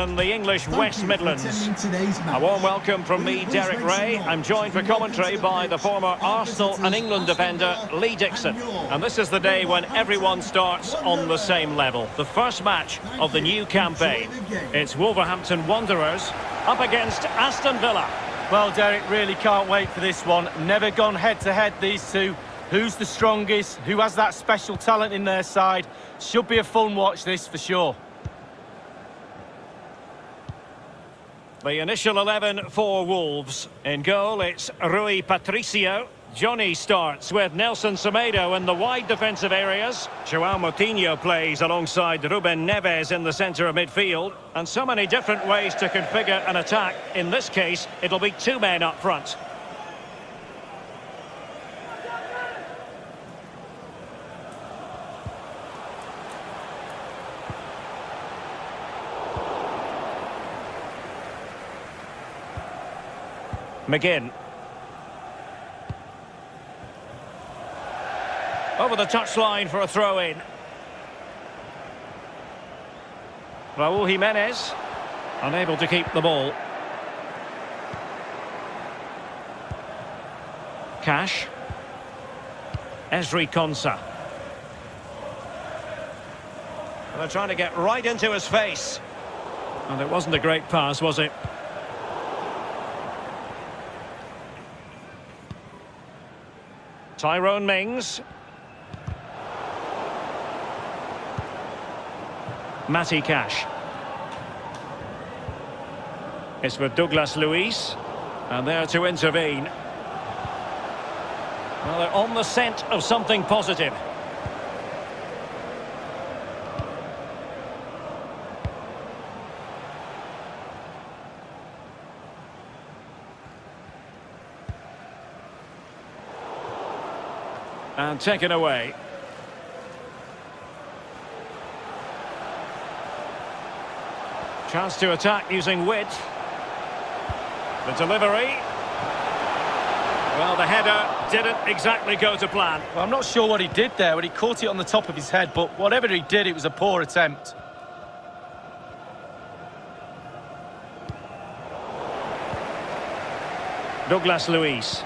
in the English West Midlands. A warm welcome from me, Derek Rae. I'm joined for commentary by the former Arsenal and England defender, Lee Dixon. And this is the day when everyone starts on the same level. The first match of the new campaign. It's Wolverhampton Wanderers up against Aston Villa. Well, Derek, really can't wait for this one. Never gone head-to-head, -head, these two. Who's the strongest? Who has that special talent in their side? Should be a fun watch, this, for sure. The initial 11 for Wolves. In goal, it's Rui Patricio. Jonny starts with Nelson Semedo in the wide defensive areas. Joao Moutinho plays alongside Ruben Neves in the centre of midfield. And so many different ways to configure an attack. In this case, it'll be two men up front. McGinn. Over the touchline for a throw-in. Raul Jimenez, unable to keep the ball. Cash. Ezri Konsa. They're trying to get right into his face. And it wasn't a great pass, was it? Tyrone Mings. Matty Cash. It's with Douglas Luiz. And there to intervene. Well, they're on the scent of something positive. And taken away. Chance to attack using width. The delivery. Well, the header didn't exactly go to plan. Well, I'm not sure what he did there when he caught it on the top of his head, but whatever he did, it was a poor attempt. Douglas Luiz.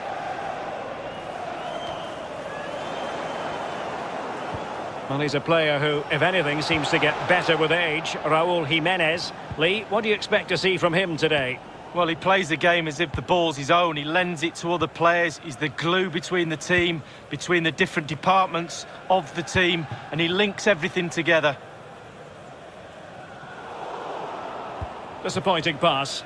Well, he's a player who, if anything, seems to get better with age. Raul Jimenez. Lee, what do you expect to see from him today? Well, he plays the game as if the ball's his own. He lends it to other players. He's the glue between the team, between the different departments of the team, and he links everything together. Disappointing pass.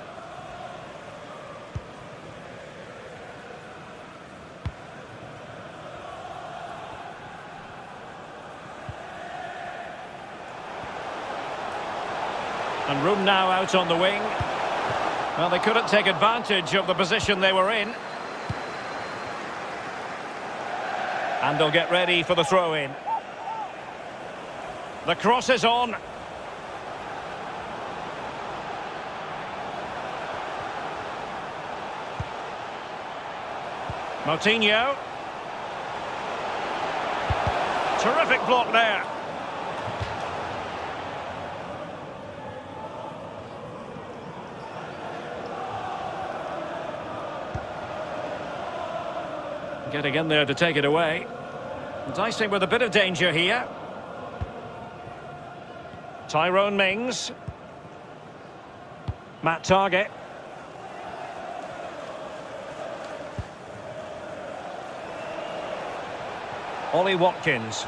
And room now out on the wing. Well, they couldn't take advantage of the position they were in. And they'll get ready for the throw-in. The cross is on. Moutinho. Terrific block there. Getting in there to take it away. Dicing with a bit of danger here. Tyrone Mings. Matt Targett. Ollie Watkins.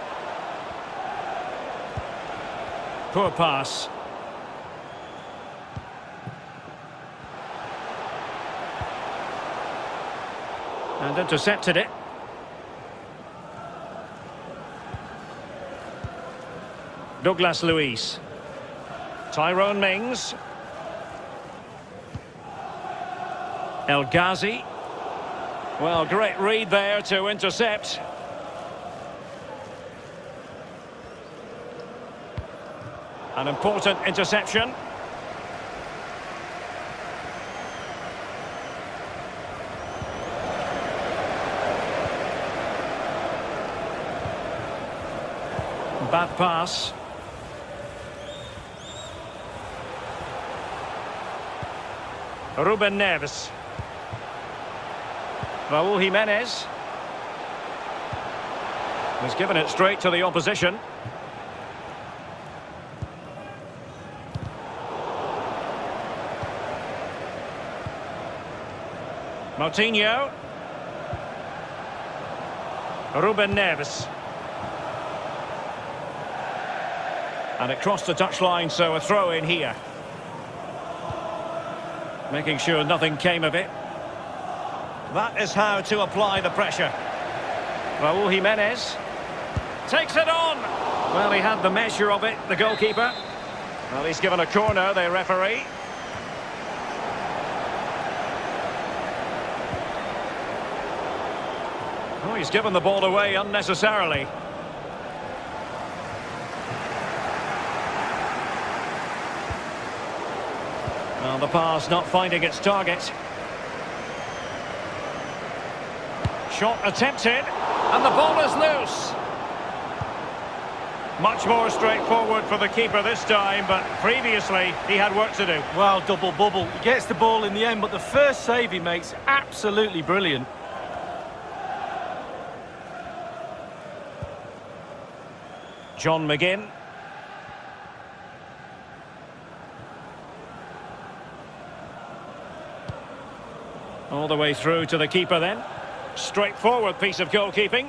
Poor pass. And intercepted it. Douglas Luiz. Tyrone Mings. El Ghazi. Well, great read there to intercept. An important interception. Bad pass. Ruben Neves. Raul Jimenez. He's given it straight to the opposition. Moutinho. Ruben Neves. And it crossed the touchline, so a throw in here. Making sure nothing came of it. That is how to apply the pressure. Raul Jimenez takes it on. Well, he had the measure of it, the goalkeeper. Well, he's given a corner, the referee. Oh, he's given the ball away unnecessarily. Well, the pass not finding its target. Shot attempted, and the ball is loose. Much more straightforward for the keeper this time, but previously he had work to do. Well, double bubble. He gets the ball in the end, but the first save he makes, absolutely brilliant. John McGinn. All the way through to the keeper then. Straightforward piece of goalkeeping.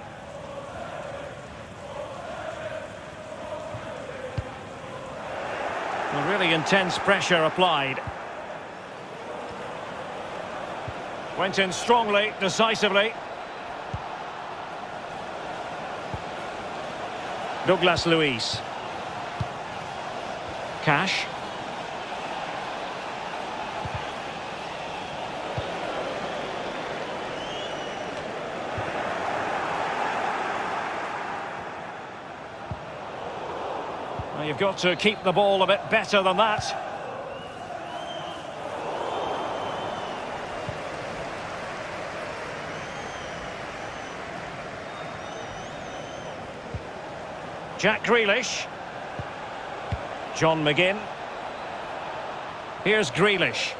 Well, really intense pressure applied. Went in strongly, decisively. Douglas Luiz. Cash. Well, you've got to keep the ball a bit better than that. Jack Grealish. John McGinn. Here's Grealish.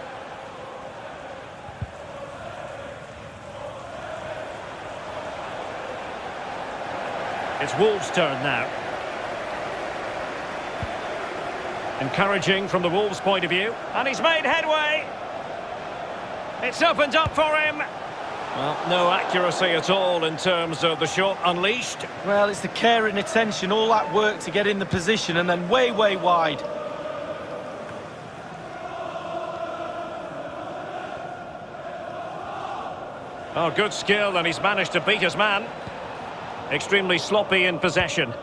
It's Wolves' turn now. Encouraging from the Wolves' point of view. And he's made headway. It's opened up for him. Well, no accuracy at all in terms of the shot unleashed. Well, it's the care and attention, all that work to get in the position, and then way, way wide. Oh, good skill, and he's managed to beat his man. Extremely sloppy in possession.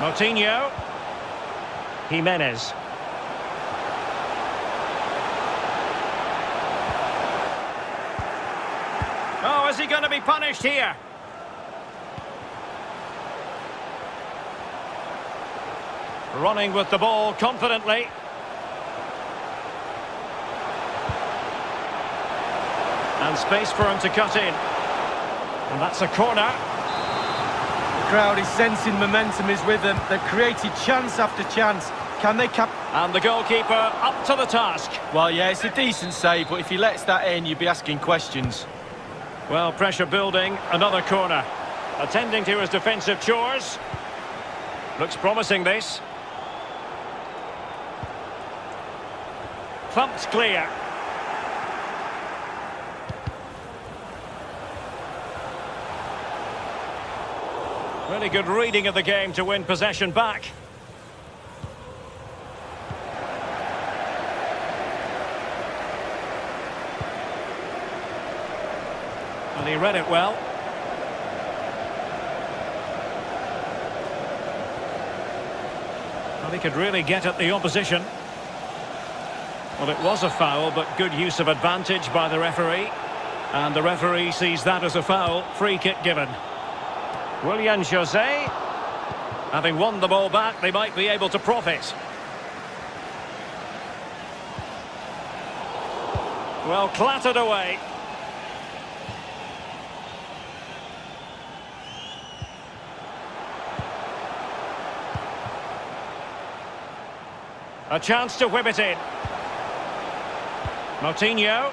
Moutinho. Jimenez. Oh, is he going to be punished here? Running with the ball confidently. And space for him to cut in. And that's a corner. Crowd is sensing momentum is with them. They've created chance after chance. Can they cap... And the goalkeeper up to the task. Well, yeah, it's a decent save, but if he lets that in, you'd be asking questions. Well, pressure building, another corner. Attending to his defensive chores. Looks promising, this. Thumped clear. Really good reading of the game to win possession back. And he read it well. Well, he could really get at the opposition. Well, it was a foul, but good use of advantage by the referee. And the referee sees that as a foul. Free kick given. Willian Jose. Having won the ball back, they might be able to profit. Well, clattered away. A chance to whip it in. Moutinho.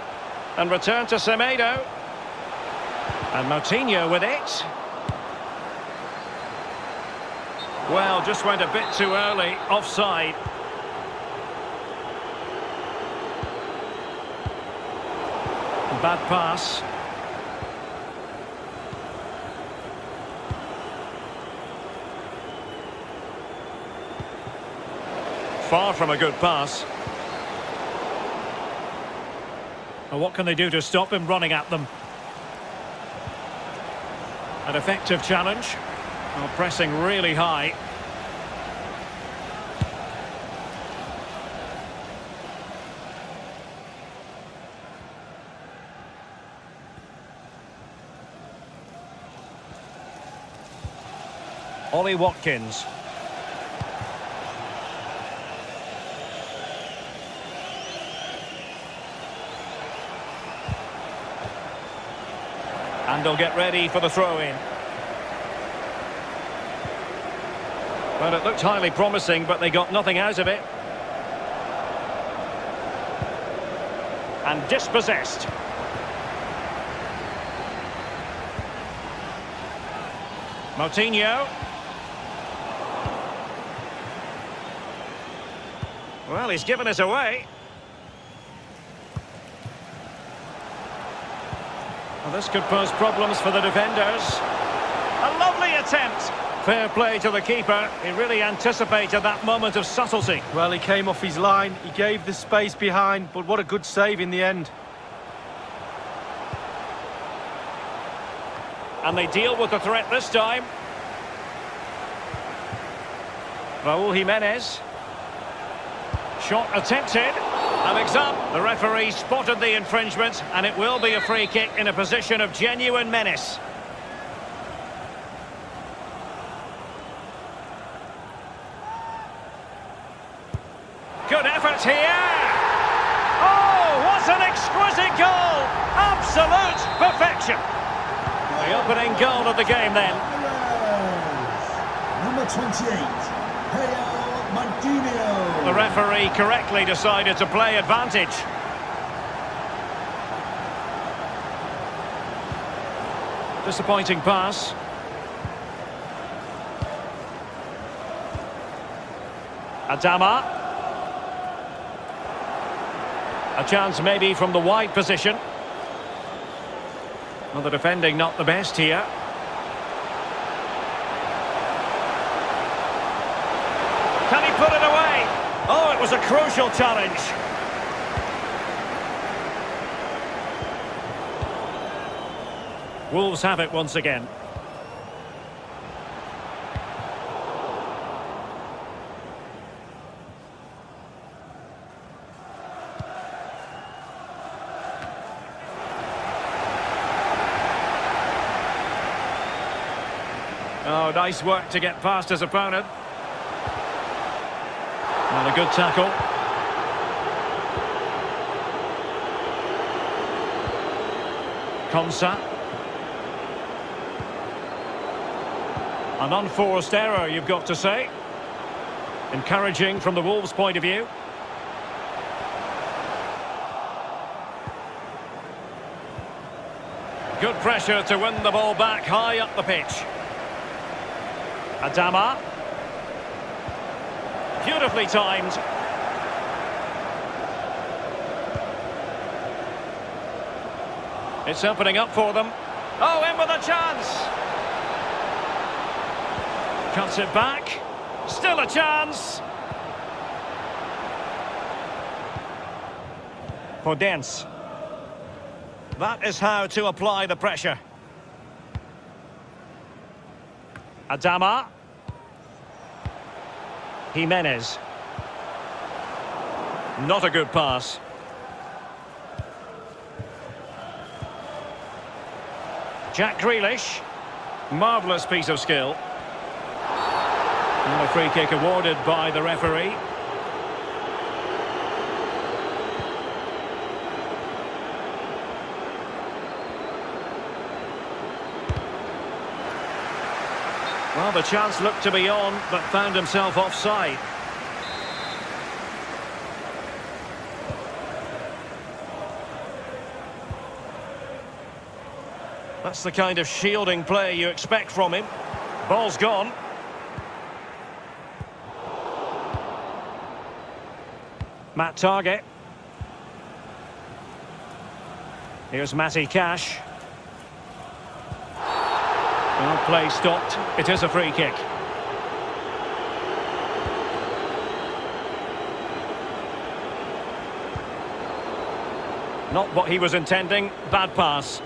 And return to Semedo. And Moutinho with it. Well, just went a bit too early. Offside. Bad pass. Far from a good pass. And what can they do to stop him running at them? An effective challenge. Well, pressing really high. Ollie Watkins. And they'll get ready for the throw-in. Well, it looked highly promising, but they got nothing out of it. And dispossessed. Moutinho. Well, he's given us away. Well, this could pose problems for the defenders. A lovely attempt. Fair play to the keeper. He really anticipated that moment of subtlety. Well, he came off his line, he gave the space behind, but what a good save in the end. And they deal with the threat this time. Raul Jimenez. Shot attempted. Alex up. The referee spotted the infringement, and it will be a free kick in a position of genuine menace. Good. Oh, what an exquisite goal. Absolute perfection. The opening goal of the game then. Number 28, Raul Moutinho. The referee correctly decided to play advantage. Disappointing pass. Adama. A chance maybe from the wide position. Well, the defending not the best here. Can he put it away? Oh, it was a crucial challenge. Wolves have it once again. Oh, nice work to get past his opponent. And a good tackle. Konsa. An unforced error, you've got to say. Encouraging from the Wolves' point of view. Good pressure to win the ball back high up the pitch. Adama. Beautifully timed. It's opening up for them. Oh, in with a chance. Cuts it back. Still a chance. Podence. That is how to apply the pressure. Adama. Jimenez. Not a good pass. Jack Grealish. Marvellous piece of skill. And a free kick awarded by the referee. Well, the chance looked to be on, but found himself offside. That's the kind of shielding play you expect from him. Ball's gone. Matt Targett. Here's Matty Cash play stopped. It is a free kick. Not what he was intending. Bad pass.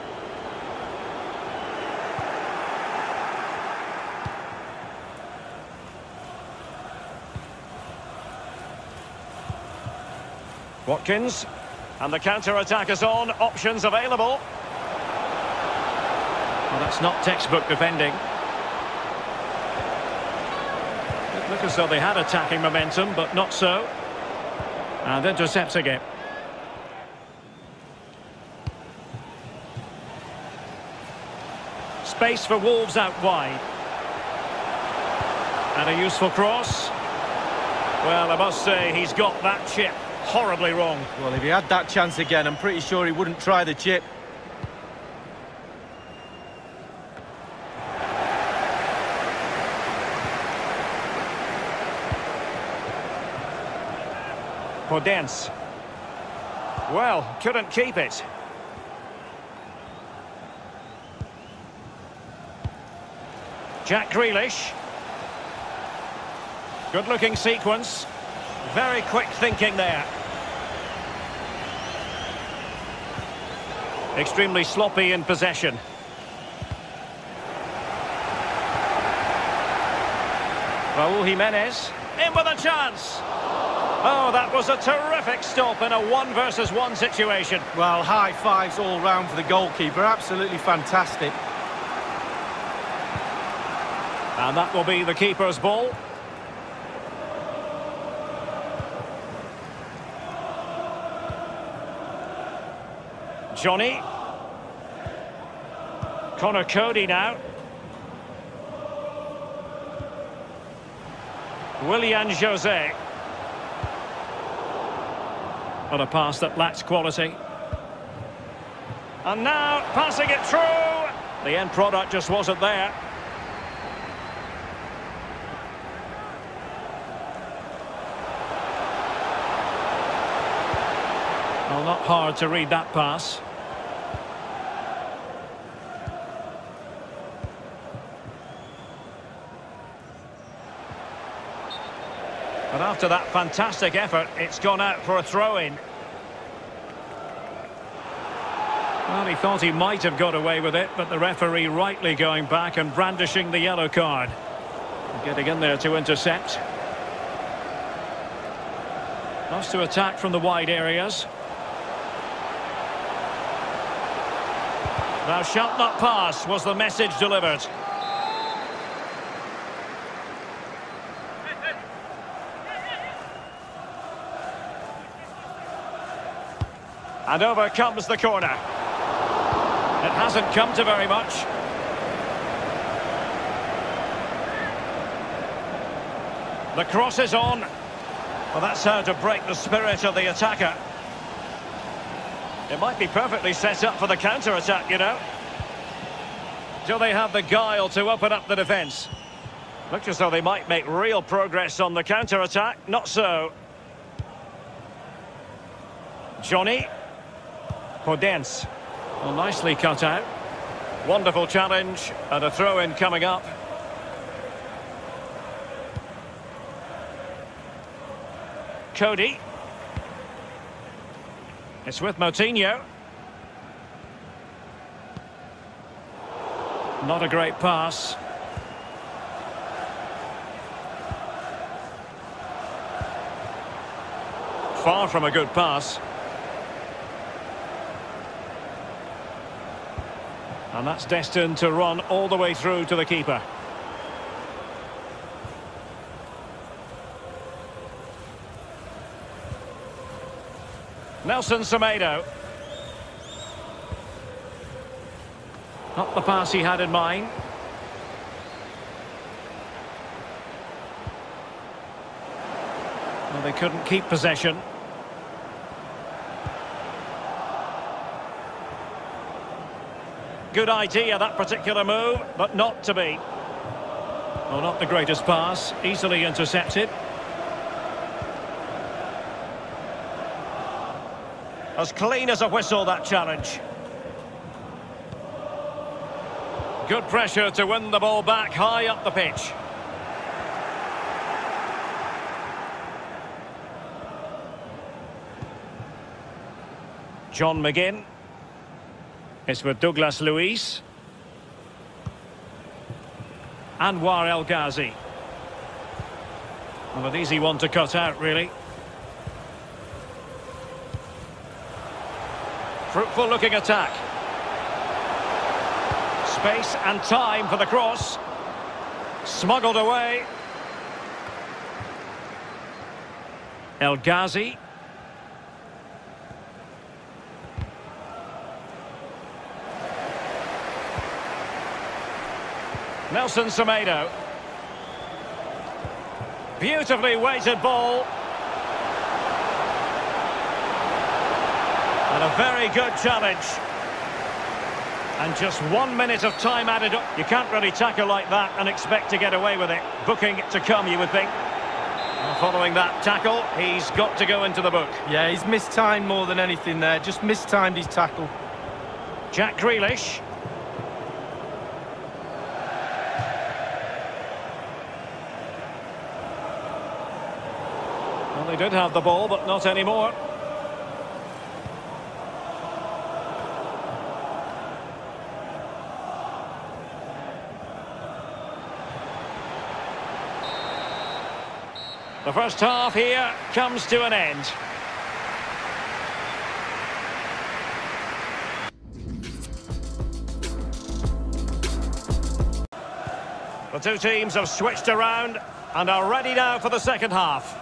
Watkins. And the counter-attack is on. Options available. That's not textbook defending. It looked as though they had attacking momentum, but not so. And intercepts again. Space for Wolves out wide. And a useful cross. Well, I must say, he's got that chip horribly wrong. Well, if he had that chance again, I'm pretty sure he wouldn't try the chip. Podence. Well, couldn't keep it. Jack Grealish. Good-looking sequence. Very quick thinking there. Extremely sloppy in possession. Raul Jimenez, in with a chance. Oh, that was a terrific stop in a one versus one situation. Well, high fives all round for the goalkeeper. Absolutely fantastic. And that will be the keeper's ball. Jonny. Conor Coady now. Willian Jose. On a pass that lacks quality. And now passing it through. The end product just wasn't there. Well, not hard to read that pass. But after that fantastic effort, it's gone out for a throw-in. Well, he thought he might have got away with it, but the referee rightly going back and brandishing the yellow card. Getting in there to intercept. Loves to attack from the wide areas. Now shall not pass was the message delivered. And over comes the corner. It hasn't come to very much. The cross is on. Well, that's how to break the spirit of the attacker. It might be perfectly set up for the counter-attack, you know. Do they have the guile to open up the defence? Looks as though they might make real progress on the counter-attack. Not so. Jonny. Podence. Well, nicely cut out. Wonderful challenge and a throw-in coming up. Coady. It's with Moutinho. Not a great pass. Far from a good pass. And that's destined to run all the way through to the keeper. Nelson Semedo. Not the pass he had in mind. Well, they couldn't keep possession. Good idea, that particular move, but not to be. Well, not the greatest pass, easily intercepted. As clean as a whistle, that challenge. Good pressure to win the ball back high up the pitch. John McGinn. It's with Douglas Luiz. Anwar El Ghazi. Well, an easy one to cut out, really. Fruitful looking attack. Space and time for the cross. Smuggled away. El Ghazi. Nelson Semedo. Beautifully weighted ball. And a very good challenge. And just one minute of time added up. You can't really tackle like that and expect to get away with it. Booking to come, you would think. And following that tackle, he's got to go into the book. Yeah, he's mistimed more than anything there. Just mistimed his tackle. Jack Grealish. Did have the ball, but not anymore. The first half here comes to an end. The two teams have switched around and are ready now for the second half.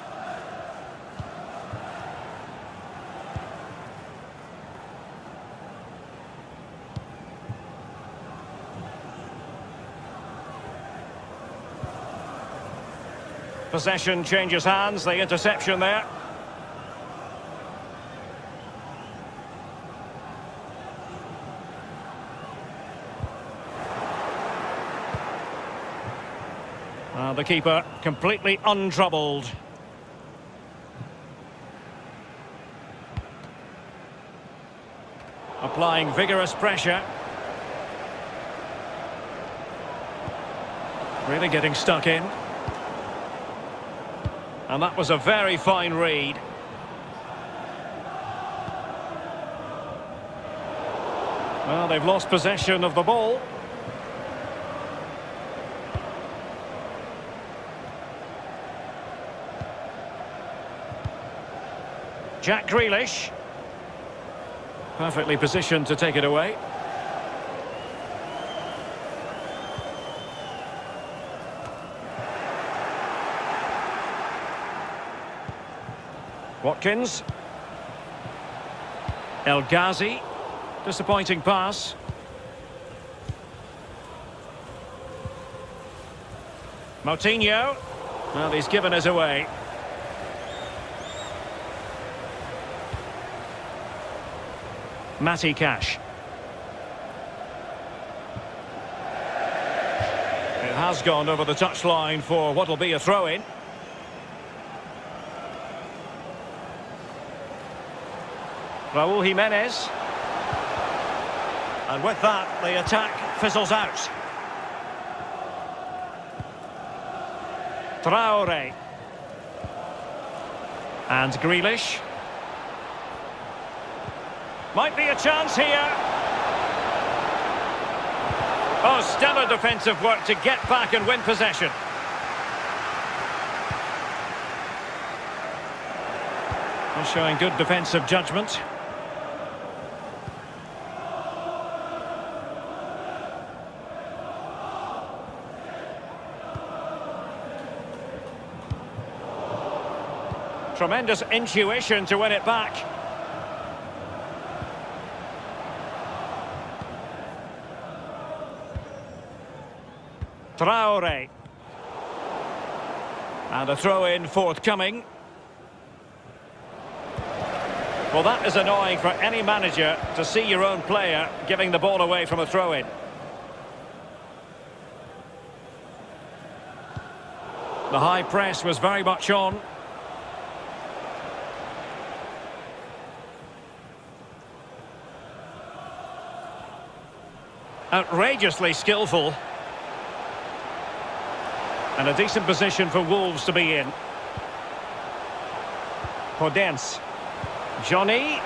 Possession changes hands, the interception there. Uh, the keeper completely untroubled. Applying vigorous pressure. Really getting stuck in. And that was a very fine read. Well, they've lost possession of the ball. Jack Grealish. Perfectly positioned to take it away. Watkins. El Ghazi. Disappointing pass. Moutinho. Well, he's given us away. Matty Cash. It has gone over the touchline for what will be a throw-in. Raul Jimenez. And with that, the attack fizzles out. Traore. And Grealish. Might be a chance here. Oh, stellar defensive work to get back and win possession. Showing good defensive judgment. Tremendous intuition to win it back. Traore. And a throw-in forthcoming. Well, that is annoying for any manager to see your own player giving the ball away from a throw-in. The high press was very much on. Outrageously skillful. And a decent position for Wolves to be in. Podence. Jonny.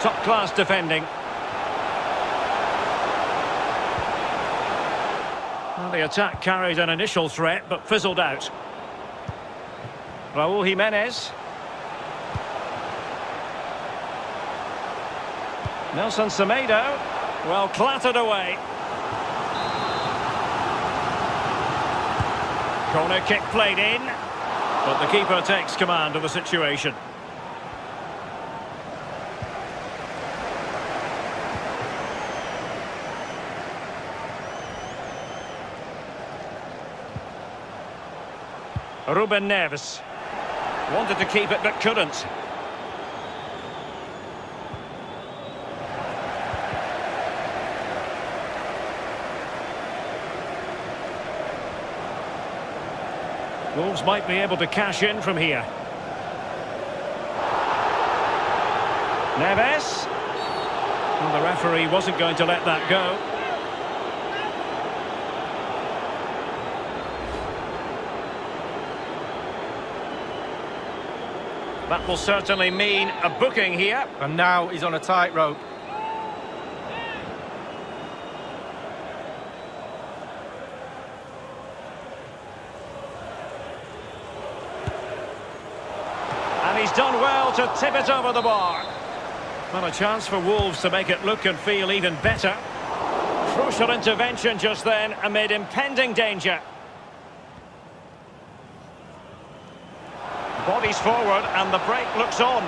Top-class defending. Well, the attack carried an initial threat, but fizzled out. Raul Jimenez. Nelson Semedo. Well, clattered away. Corner kick played in. But the keeper takes command of the situation. Ruben Neves. Wanted to keep it but couldn't. Wolves might be able to cash in from here. Neves. Well, the referee wasn't going to let that go. That will certainly mean a booking here. And now he's on a tightrope. And he's done well to tip it over the bar. Well, a chance for Wolves to make it look and feel even better. Crucial intervention just then amid impending danger. Bodies forward and the break looks on.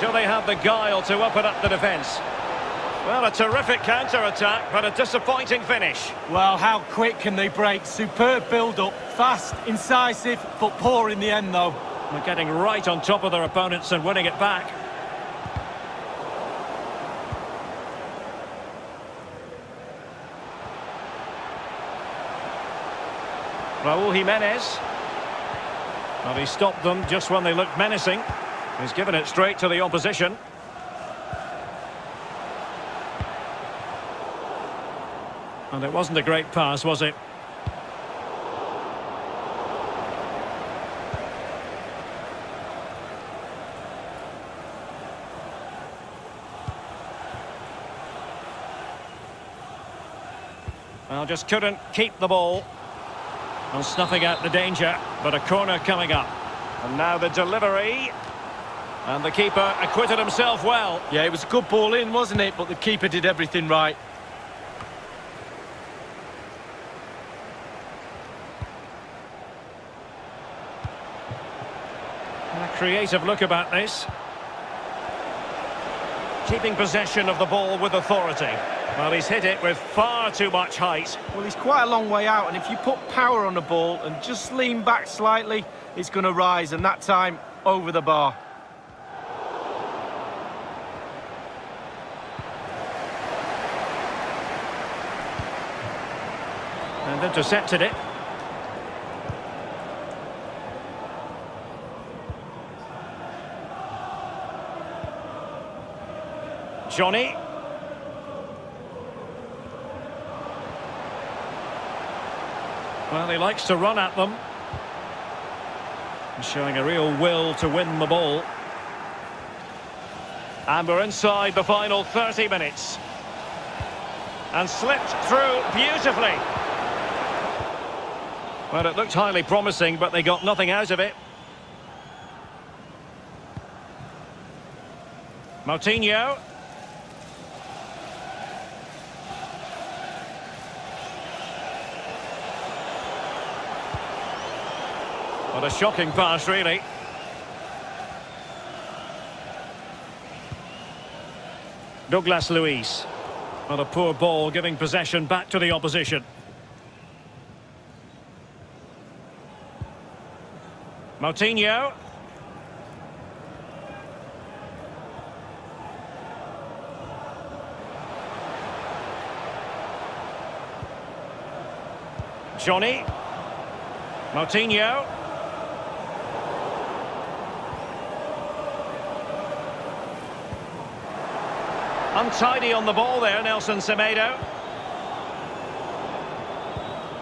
Do they have the guile to open up the defence? Well, a terrific counter-attack, but a disappointing finish. Well, how quick can they break? Superb build-up. Fast, incisive, but poor in the end, though. They're getting right on top of their opponents and winning it back. Raul Jimenez. Well, he stopped them just when they looked menacing. He's given it straight to the opposition. And it wasn't a great pass, was it? Well, just couldn't keep the ball. And snuffing out the danger, but a corner coming up. And now the delivery. And the keeper acquitted himself well. Yeah, it was a good ball in, wasn't it? But the keeper did everything right. A creative look about this. Keeping possession of the ball with authority. Well, he's hit it with far too much height. Well, he's quite a long way out, and if you put power on the ball and just lean back slightly, it's going to rise, and that time, over the bar. And intercepted it. Jonny. Well, he likes to run at them. Showing a real will to win the ball. And we're inside the final 30 minutes. And slipped through beautifully. Well, it looked highly promising, but they got nothing out of it. Moutinho. What a shocking pass, really. Douglas Luiz. What a poor ball giving possession back to the opposition. Moutinho. Jonny. Moutinho. Untidy on the ball there, Nelson Semedo.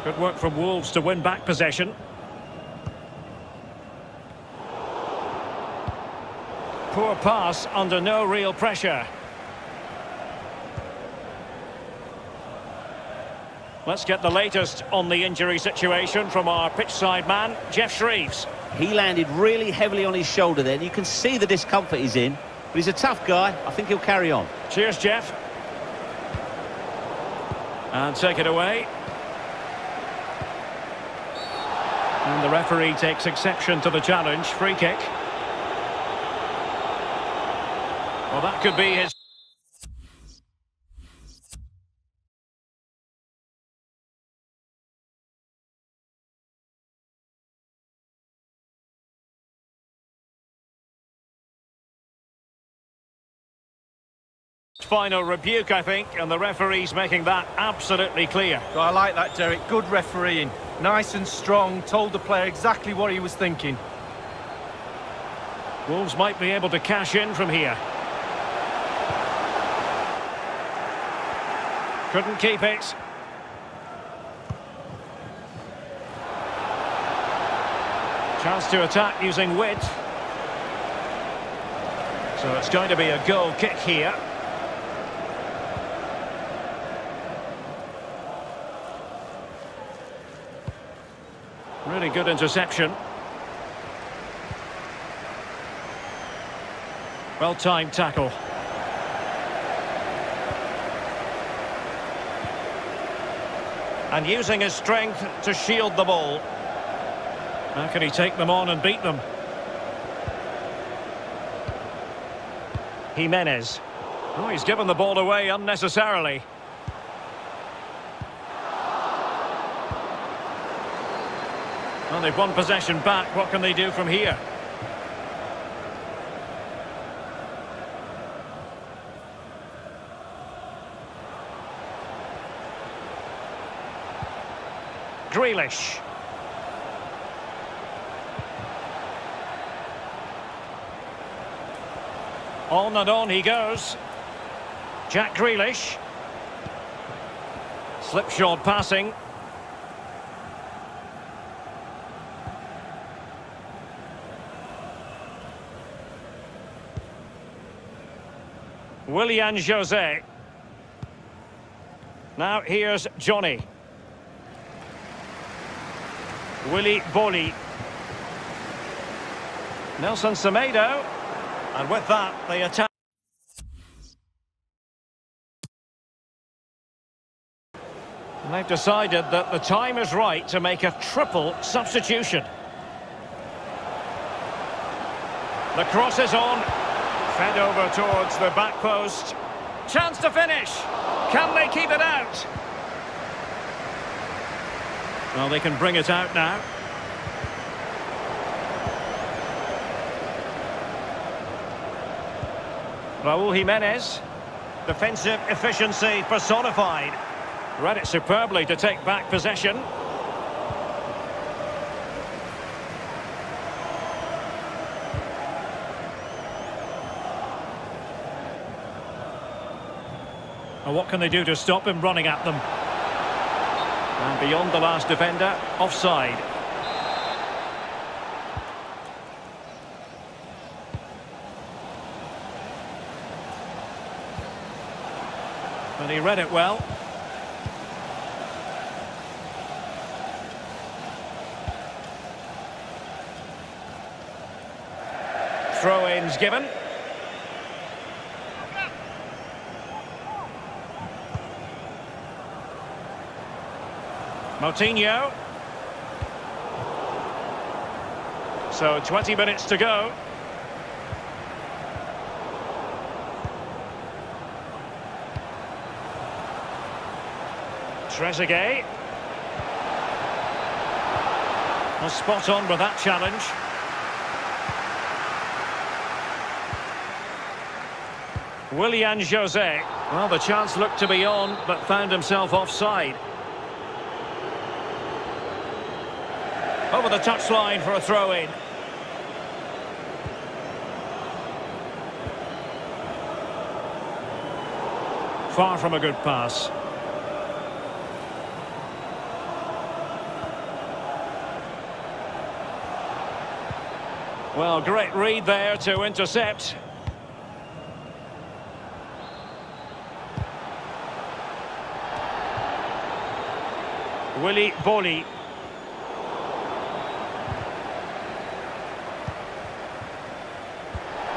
Good work from Wolves to win back possession. Poor pass under no real pressure. Let's get the latest on the injury situation from our pitchside man, Geoff Shreeves. He landed really heavily on his shoulder then. You can see the discomfort he's in. But he's a tough guy. I think he'll carry on. Cheers, Geoff. And take it away. And the referee takes exception to the challenge. Free kick. Well, that could be his... Final rebuke, I think, and the referee's making that absolutely clear. I like that, Derek. Good refereeing. Nice and strong. Told the player exactly what he was thinking. Wolves might be able to cash in from here. Couldn't keep it. Chance to attack using width. So it's going to be a goal kick here. Really good interception. Well-timed tackle. And using his strength to shield the ball. How can he take them on and beat them? Jimenez. Oh, he's given the ball away unnecessarily. Well, they've won possession back. What can they do from here? Grealish. On and on he goes. Jack Grealish. Slipshod passing. Willian Jose. Now here's Jonny. Willy Boly. Nelson Semedo. And with that, the attack. And they've decided that the time is right to make a triple substitution. The cross is on. Fed over towards the back post. Chance to finish. Can they keep it out? Well, they can bring it out now. Raul Jimenez. Defensive efficiency personified. Read it superbly to take back possession. And what can they do to stop him running at them? And beyond the last defender, offside. And he read it well. Throw-ins given. Moutinho. So 20 minutes to go. Trezeguet. Well, spot on with that challenge. Willian Jose. Well, the chance looked to be on, but found himself offside. Over the touchline for a throw-in. Far from a good pass. Well, great read there to intercept. Willy Boly.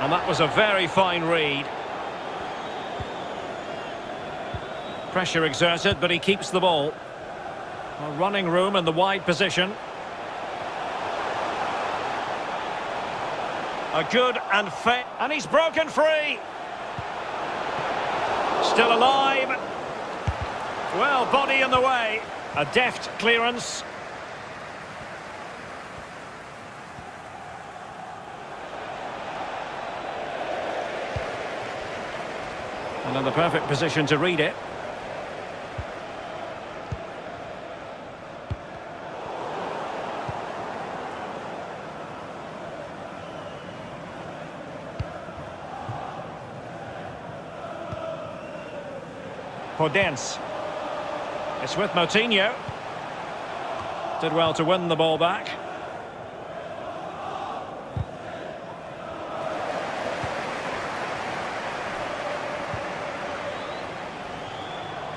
And that was a very fine read. Pressure exerted, but he keeps the ball. A running room in the wide position. A good and fair... And he's broken free. Still alive. Well, body in the way. A deft clearance. In the perfect position to read it. Podence. It's with Moutinho. Did well to win the ball back.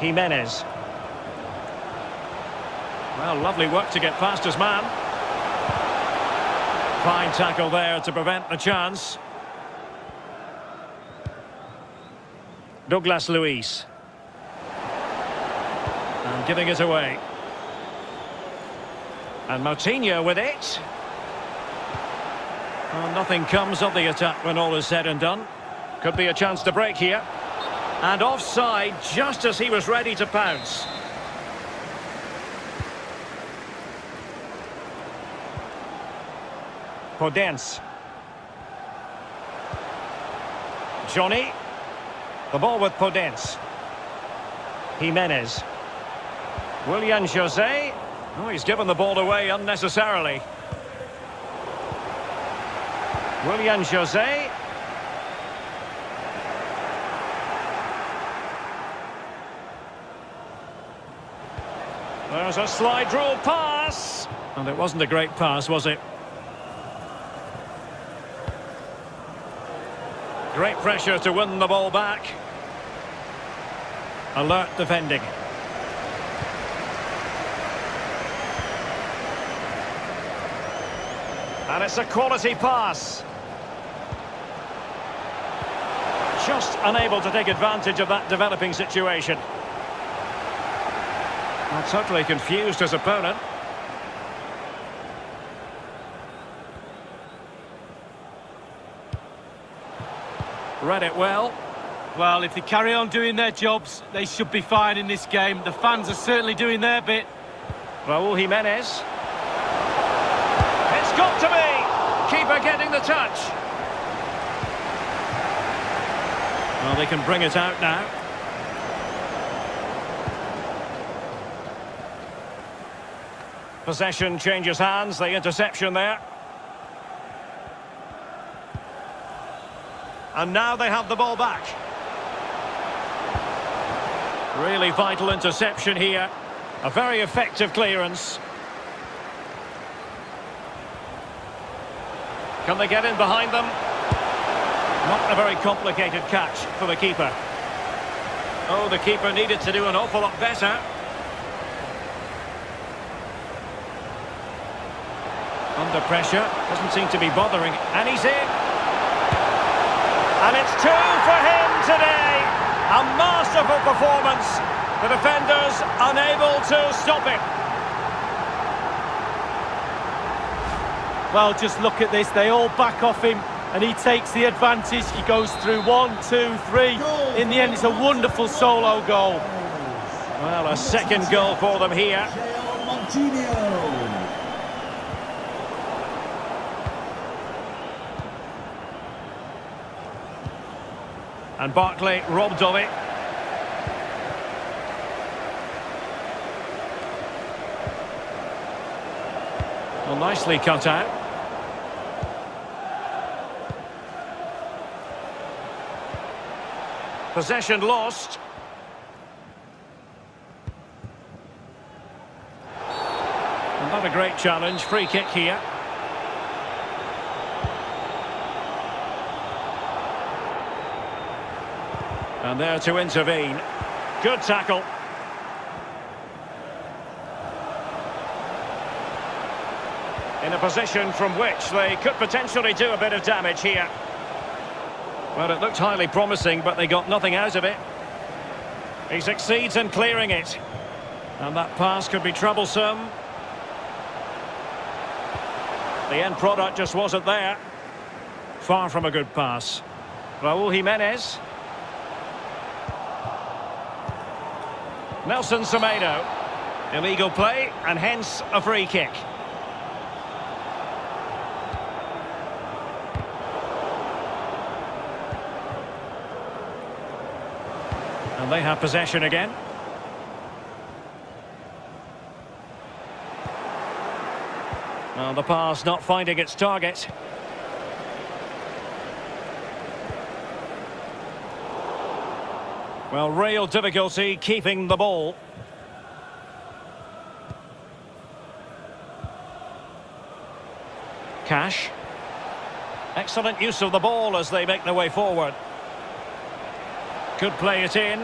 Jimenez. Well, lovely work to get past his man. Fine tackle there to prevent the chance. Douglas Luiz. And giving it away. And Moutinho with it. Well, nothing comes of the attack when all is said and done. Could be a chance to break here. And offside just as he was ready to pounce. Podence. Jonny. The ball with Podence. Jimenez. Willian Jose. Oh, he's given the ball away unnecessarily. Willian Jose. There's a slide rule pass. And it wasn't a great pass, was it? Great pressure to win the ball back. Alert defending. And it's a quality pass. Just unable to take advantage of that developing situation. Well, totally confused his opponent. Read it well. Well, if they carry on doing their jobs, they should be fine in this game. The fans are certainly doing their bit. Raul Jimenez. It's got to be! Keeper getting the touch. Well, they can bring it out now. Possession changes hands, the interception there. And now they have the ball back. Really vital interception here. A very effective clearance. Can they get in behind them? Not a very complicated catch for the keeper. Oh, the keeper needed to do an awful lot better. Under pressure, doesn't seem to be bothering, and he's in. And it's two for him today. A masterful performance. The defenders unable to stop it. Well, just look at this. They all back off him, and he takes the advantage. He goes through one, two, three. In the end, it's a wonderful solo goal. Well, a second goal for them here. And Barkley robbed of it. Well, nicely cut out. Possession lost. Not a great challenge. Free kick here. And there to intervene. Good tackle. In a position from which they could potentially do a bit of damage here. Well, it looked highly promising, but they got nothing out of it. He succeeds in clearing it. And that pass could be troublesome. The end product just wasn't there. Far from a good pass. Raul Jimenez. Nelson Semedo. Illegal play, and hence a free kick. And they have possession again. Well, the pass not finding its target. Well, real difficulty keeping the ball. Cash. Excellent use of the ball as they make their way forward. Could play it in.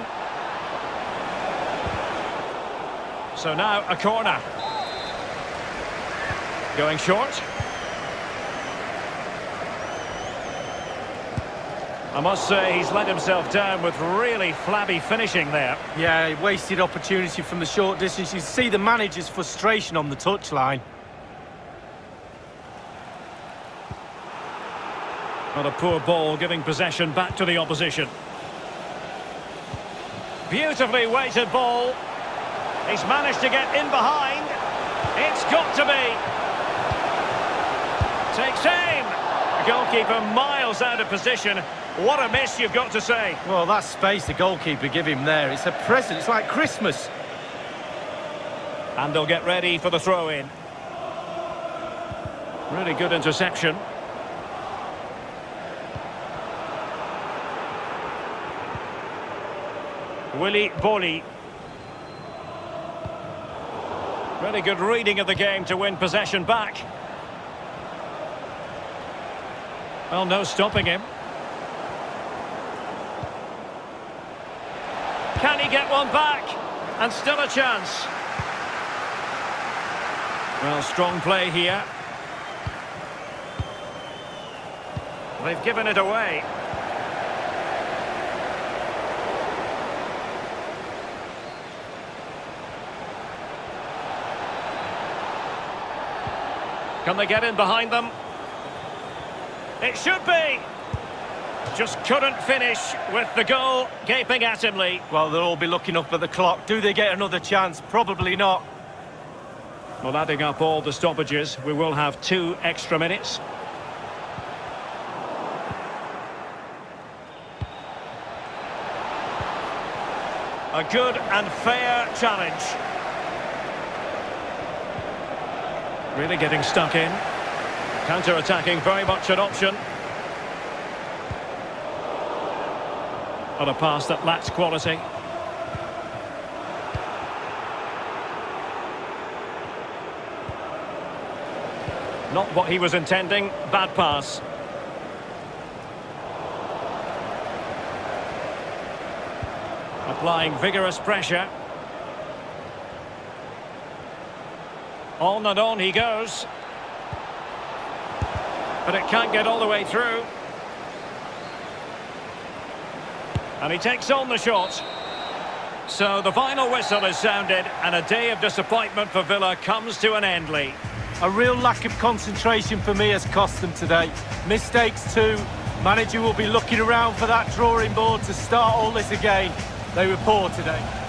So now a corner. Going short. I must say he's let himself down with really flabby finishing there. Yeah, wasted opportunity from the short distance. You see the manager's frustration on the touchline. Not a poor ball giving possession back to the opposition. Beautifully weighted ball. He's managed to get in behind. It's got to be. Takes aim. Goalkeeper miles out of position. What a miss, you've got to say. Well, that space the goalkeeper give him there, it's a present, it's like Christmas. And they'll get ready for the throw-in. Really good interception. Willy Boly. Really good reading of the game to win possession back. Well, no stopping him. Can he get one back? And still a chance. Well, strong play here. They've given it away. Can they get in behind them? It should be. Just couldn't finish with the goal gaping at him, Lee. Well, they'll all be looking up at the clock. Do they get another chance? Probably not. Well, adding up all the stoppages, we will have two extra minutes. A good and fair challenge. Really getting stuck in. Counter-attacking, very much an option. On a pass that lacks quality. Not what he was intending. Bad pass. Applying vigorous pressure. On and on he goes. But it can't get all the way through. And he takes on the shot. So the final whistle is sounded and a day of disappointment for Villa comes to an end, Lee. A real lack of concentration for me has cost them today. Mistakes too. Manager will be looking around for that drawing board to start all this again. They were poor today.